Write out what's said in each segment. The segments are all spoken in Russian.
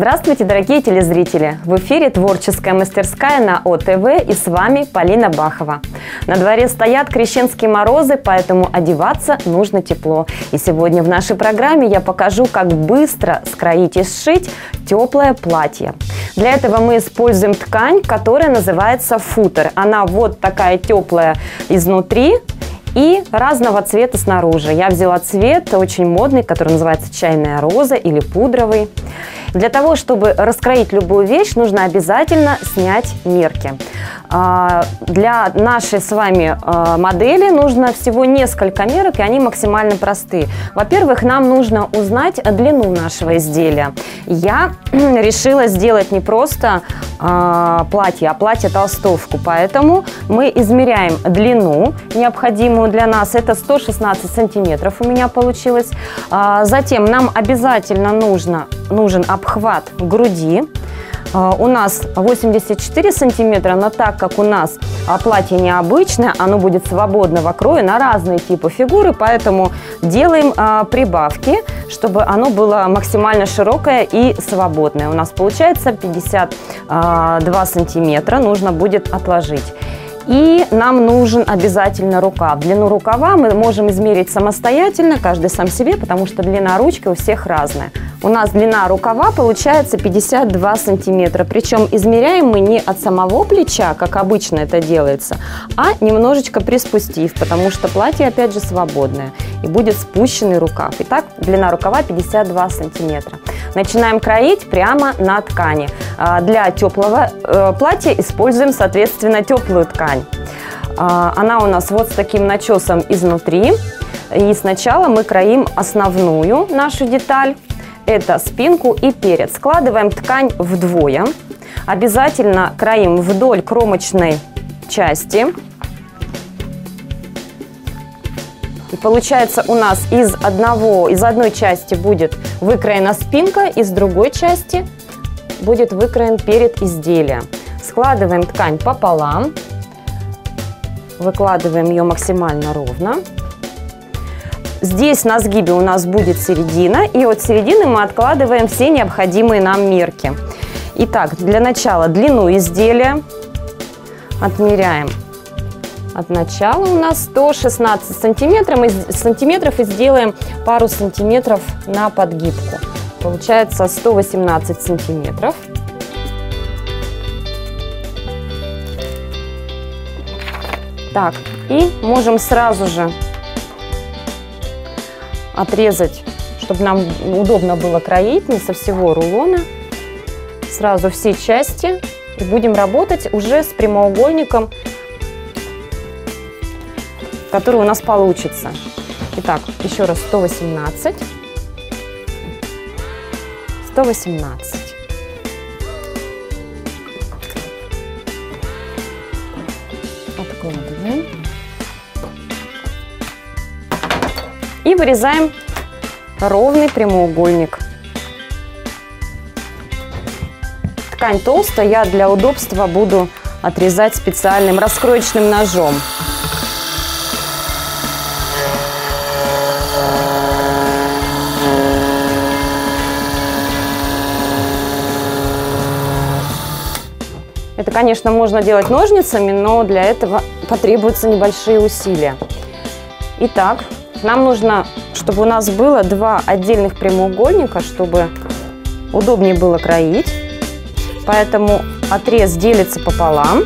Здравствуйте, дорогие телезрители! В эфире творческая мастерская на ОТВ и с вами Полина Бахова. На дворе стоят крещенские морозы, поэтому одеваться нужно тепло. И сегодня в нашей программе я покажу, как быстро скроить и сшить теплое платье. Для этого мы используем ткань, которая называется футер. Она вот такая теплая изнутри, и разного цвета снаружи. Я взяла цвет очень модный, который называется чайная роза или пудровый. Для того, чтобы раскроить любую вещь, нужно обязательно снять мерки. А, для нашей с вами а, модели нужно всего несколько мерок, и они максимально простые. Во-первых, нам нужно узнать длину нашего изделия. Я решила сделать не просто а, платье, а платье-толстовку, поэтому мы измеряем длину, необходимую для нас, это 116 сантиметров у меня получилось. Затем нам обязательно нужно, нужен обхват груди, а, у нас 84 сантиметра, но так как у нас а, платье необычное, оно будет свободного кроя на разные типы фигуры, поэтому делаем а, прибавки, чтобы оно было максимально широкое и свободное. У нас получается 52 сантиметра, нужно будет отложить. И нам нужен обязательно рукав. Длину рукава мы можем измерить самостоятельно, каждый сам себе, потому что длина ручки у всех разная. У нас длина рукава получается 52 сантиметра. Причем измеряем мы не от самого плеча, как обычно это делается, а немножечко приспустив, потому что платье опять же свободное и будет спущенный рукав. Итак, длина рукава 52 сантиметра. Начинаем кроить прямо на ткани. А, для теплого э, платья используем, соответственно, теплую ткань. А, она у нас вот с таким начесом изнутри. И сначала мы кроим основную нашу деталь это спинку и перед. Складываем ткань вдвое. Обязательно краим вдоль кромочной части. И получается у нас из, одного, из одной части будет выкроена спинка, из другой части будет выкроен перед изделия. Складываем ткань пополам, выкладываем ее максимально ровно. Здесь на сгибе у нас будет середина, и от середины мы откладываем все необходимые нам мерки. Итак, для начала длину изделия отмеряем от начала у нас 116 сантиметров, мы, сантиметров и сделаем пару сантиметров на подгибку. Получается 118 сантиметров. Так, и можем сразу же отрезать, чтобы нам удобно было кроить, не со всего рулона. Сразу все части. И будем работать уже с прямоугольником, который у нас получится. Итак, еще раз 118. 118. Откладываем. И вырезаем ровный прямоугольник. Ткань толстая, я для удобства буду отрезать специальным раскроечным ножом. Это, конечно, можно делать ножницами, но для этого потребуются небольшие усилия. Итак, нам нужно, чтобы у нас было два отдельных прямоугольника, чтобы удобнее было кроить. Поэтому отрез делится пополам.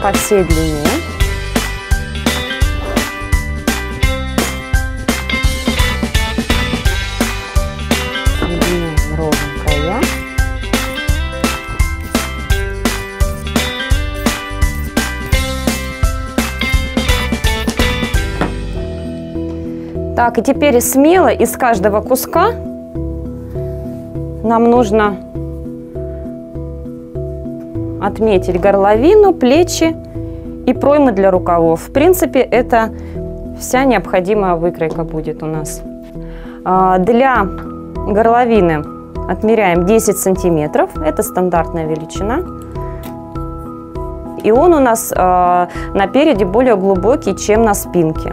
По всей длине. Так, и теперь смело из каждого куска нам нужно отметить горловину, плечи и проймы для рукавов. В принципе, это вся необходимая выкройка будет у нас. А, для горловины отмеряем 10 сантиметров, это стандартная величина. и он у нас э, напереди более глубокий, чем на спинке.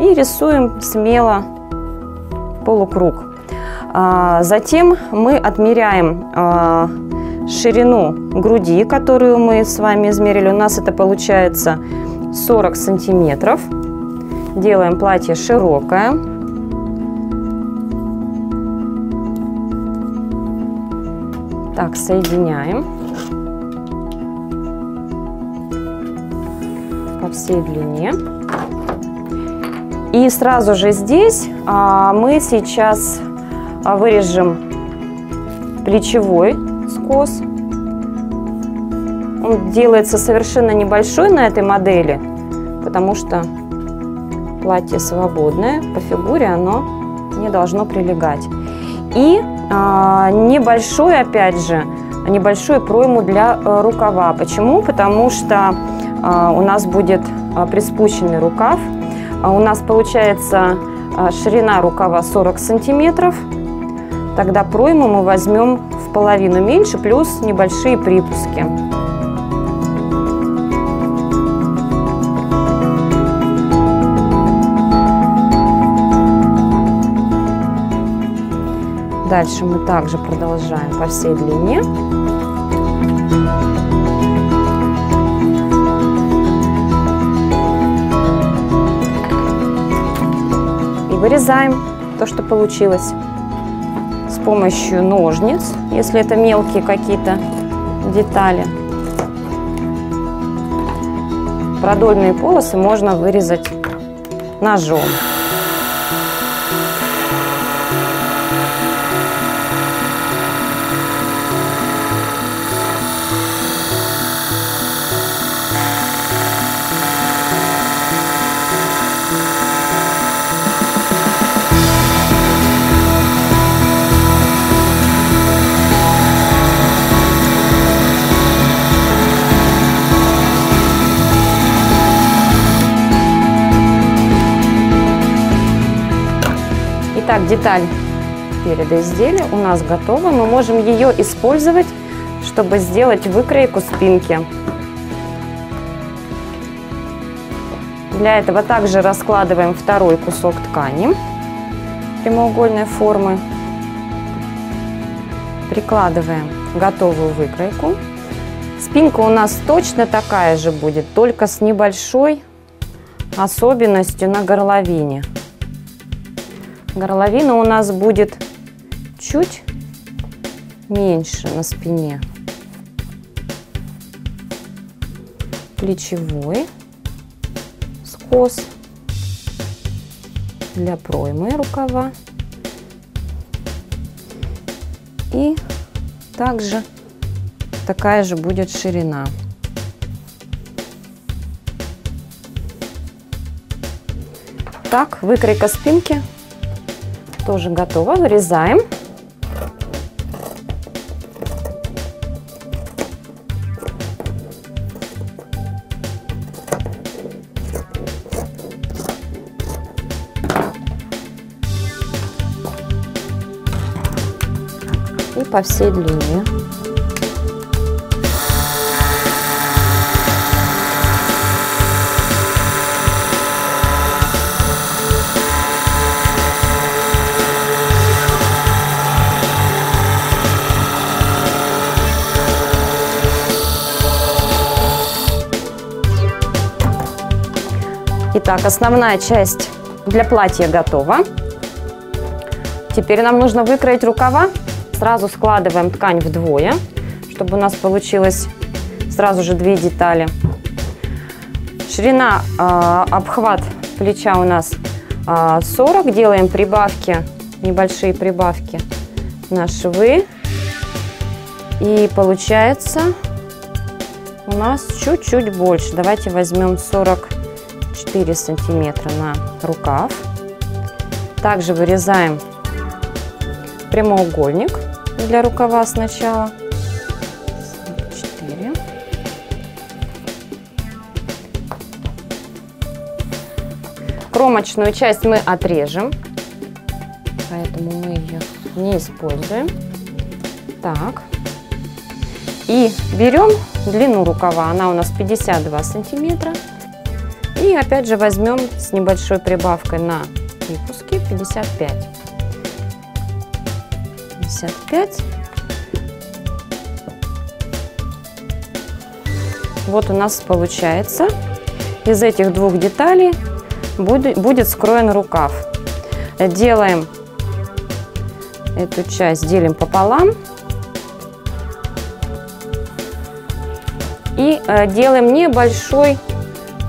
И рисуем смело полукруг. А, затем мы отмеряем а, ширину груди, которую мы с вами измерили. У нас это получается 40 сантиметров. Делаем платье широкое. Так, соединяем по всей длине. И сразу же здесь а, мы сейчас а, вырежем плечевой скос. Он делается совершенно небольшой на этой модели, потому что платье свободное, по фигуре оно не должно прилегать. И а, небольшой, опять же, небольшую пройму для а, рукава. Почему? Потому что а, у нас будет а, приспущенный рукав. А у нас получается а, ширина рукава 40 сантиметров. Тогда пройму мы возьмем в половину меньше, плюс небольшие припуски. Дальше мы также продолжаем по всей длине. Вырезаем то, что получилось с помощью ножниц, если это мелкие какие-то детали. Продольные полосы можно вырезать ножом. Итак, деталь переда изделия у нас готова. Мы можем ее использовать, чтобы сделать выкройку спинки. Для этого также раскладываем второй кусок ткани прямоугольной формы. Прикладываем готовую выкройку. Спинка у нас точно такая же будет, только с небольшой особенностью на горловине. Горловина у нас будет чуть меньше на спине. Плечевой скос для проймы рукава. И также такая же будет ширина. Так, выкройка спинки тоже готово. Вырезаем. И по всей длине. Итак, основная часть для платья готова. Теперь нам нужно выкроить рукава. Сразу складываем ткань вдвое, чтобы у нас получилось сразу же две детали. Ширина, э, обхват плеча у нас э, 40. Делаем прибавки, небольшие прибавки на швы. И получается у нас чуть-чуть больше. Давайте возьмем 40 4 сантиметра на рукав. Также вырезаем прямоугольник для рукава сначала. 4. Кромочную часть мы отрежем, поэтому мы ее не используем. Так. И берем длину рукава, она у нас 52 сантиметра. И опять же возьмем с небольшой прибавкой на припуске 55. 55. Вот у нас получается из этих двух деталей будет, будет скроен рукав. Делаем эту часть, делим пополам. И э, делаем небольшой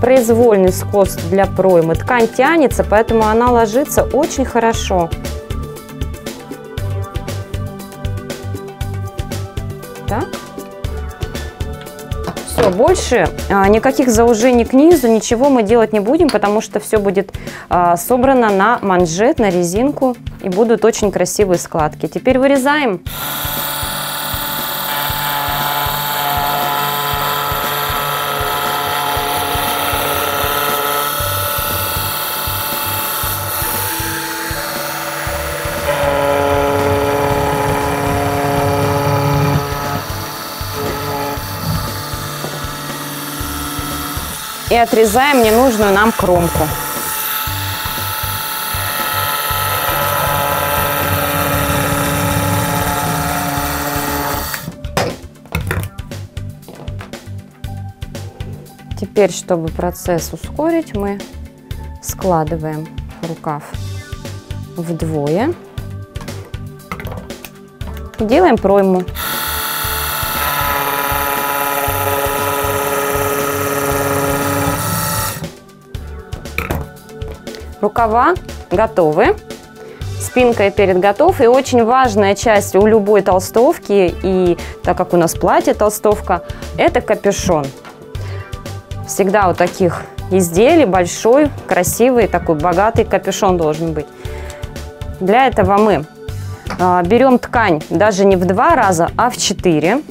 произвольный скос для проймы. Ткань тянется, поэтому она ложится очень хорошо. Так. Все, больше а, никаких заужений к низу, ничего мы делать не будем, потому что все будет а, собрано на манжет, на резинку и будут очень красивые складки. Теперь вырезаем. и отрезаем ненужную нам кромку. Теперь, чтобы процесс ускорить, мы складываем рукав вдвое. Делаем пройму. Рукава готовы. Спинка и перед готов. И очень важная часть у любой толстовки, и так как у нас платье толстовка, это капюшон. Всегда у таких изделий большой, красивый, такой богатый капюшон должен быть. Для этого мы а, берем ткань даже не в два раза, а в четыре.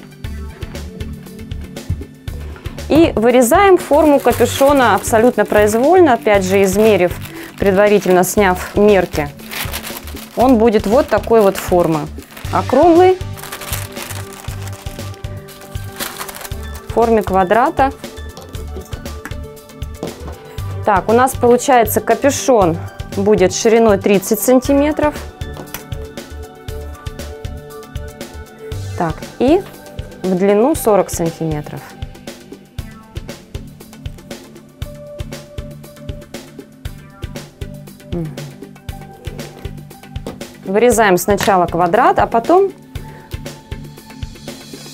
И вырезаем форму капюшона абсолютно произвольно, опять же измерив предварительно сняв мерки, он будет вот такой вот формы. Округлый, в форме квадрата. Так, у нас получается капюшон будет шириной 30 сантиметров. Так, и в длину 40 сантиметров. Вырезаем сначала квадрат, а потом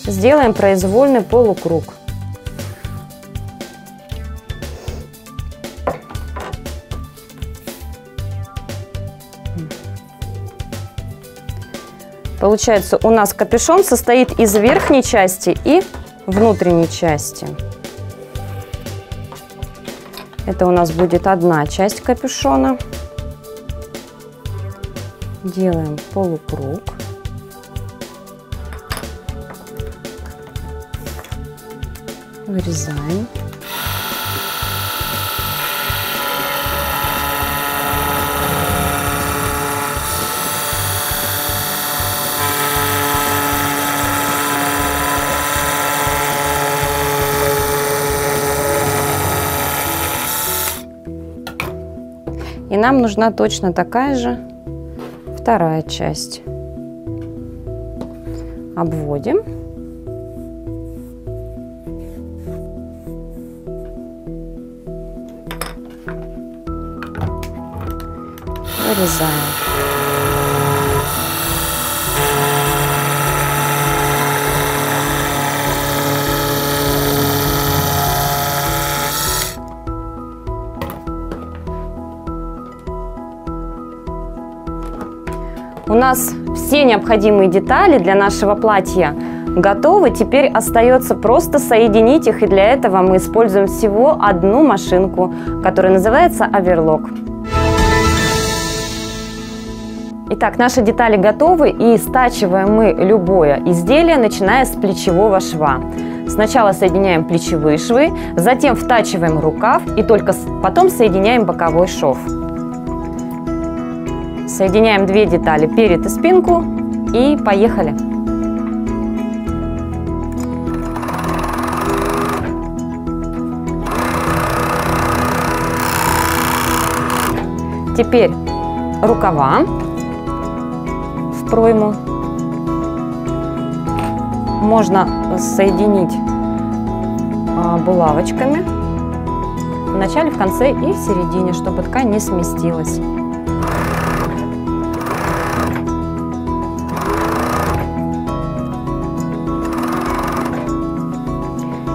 сделаем произвольный полукруг. Получается, у нас капюшон состоит из верхней части и внутренней части. Это у нас будет одна часть капюшона делаем полукруг. Вырезаем. Нам нужна точно такая же вторая часть. Обводим. Вырезаем. У нас все необходимые детали для нашего платья готовы. Теперь остается просто соединить их, и для этого мы используем всего одну машинку, которая называется оверлок. Итак, наши детали готовы, и стачиваем мы любое изделие, начиная с плечевого шва. Сначала соединяем плечевые швы, затем втачиваем рукав и только потом соединяем боковой шов. Соединяем две детали, перед и спинку, и поехали. Теперь рукава в пройму. Можно соединить а, булавочками в начале, в конце и в середине, чтобы ткань не сместилась.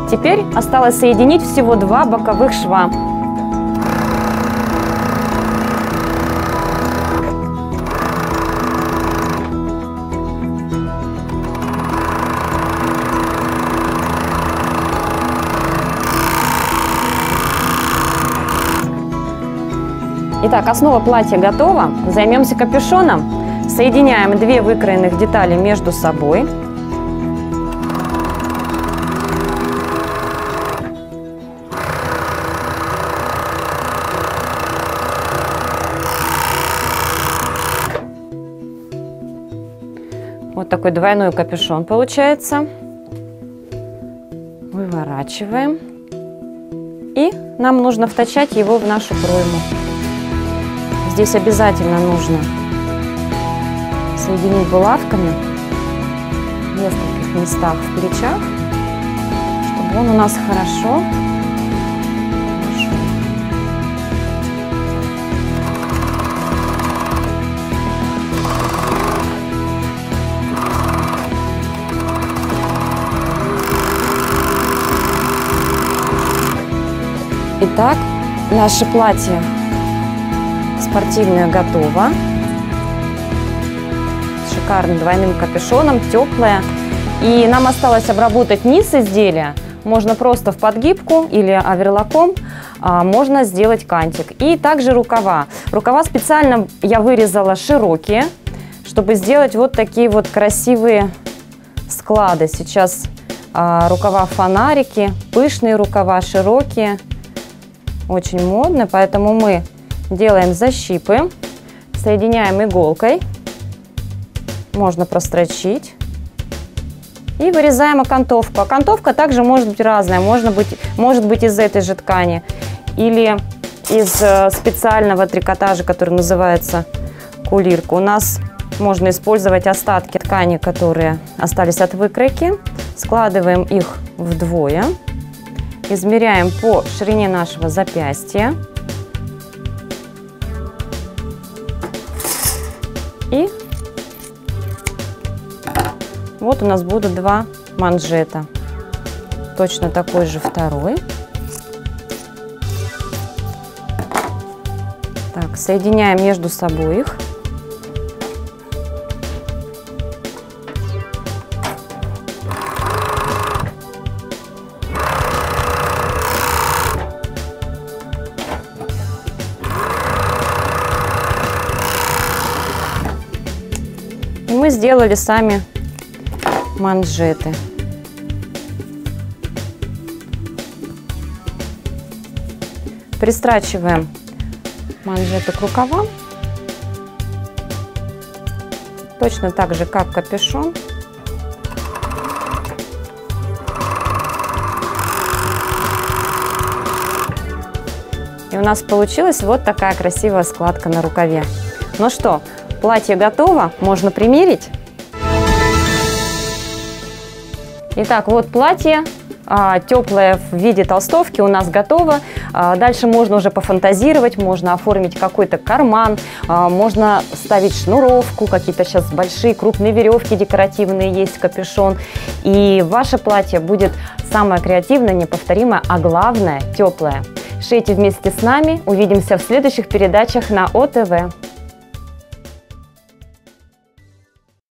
Теперь осталось соединить всего два боковых шва. Итак, основа платья готова. Займемся капюшоном. Соединяем две выкроенных детали между собой. Такой двойной капюшон получается. Выворачиваем. И нам нужно втачать его в нашу пройму. Здесь обязательно нужно соединить булавками в нескольких местах в плечах, чтобы он у нас хорошо Итак, наше платье спортивное готово. С двойным капюшоном, теплое. И нам осталось обработать низ изделия. Можно просто в подгибку или оверлоком, а можно сделать кантик. И также рукава. Рукава специально я вырезала широкие, чтобы сделать вот такие вот красивые склады. Сейчас а, рукава фонарики, пышные рукава, широкие. Очень модно, поэтому мы делаем защипы, соединяем иголкой, можно прострочить. И вырезаем окантовку. Окантовка также может быть разная, может быть, может быть из этой же ткани или из э, специального трикотажа, который называется кулирка. У нас можно использовать остатки ткани, которые остались от выкройки. Складываем их вдвое. Измеряем по ширине нашего запястья. И вот у нас будут два манжета. Точно такой же второй. Так, соединяем между собой их. Сделали сами манжеты. Пристрачиваем манжеты к рукавам. Точно так же, как капюшон. И у нас получилась вот такая красивая складка на рукаве. Ну что, Платье готово, можно примерить. Итак, вот платье а, теплое в виде толстовки у нас готово. А, дальше можно уже пофантазировать, можно оформить какой-то карман, а, можно ставить шнуровку, какие-то сейчас большие крупные веревки декоративные есть, капюшон. И ваше платье будет самое креативное, неповторимое, а главное теплое. Шейте вместе с нами. Увидимся в следующих передачах на ОТВ.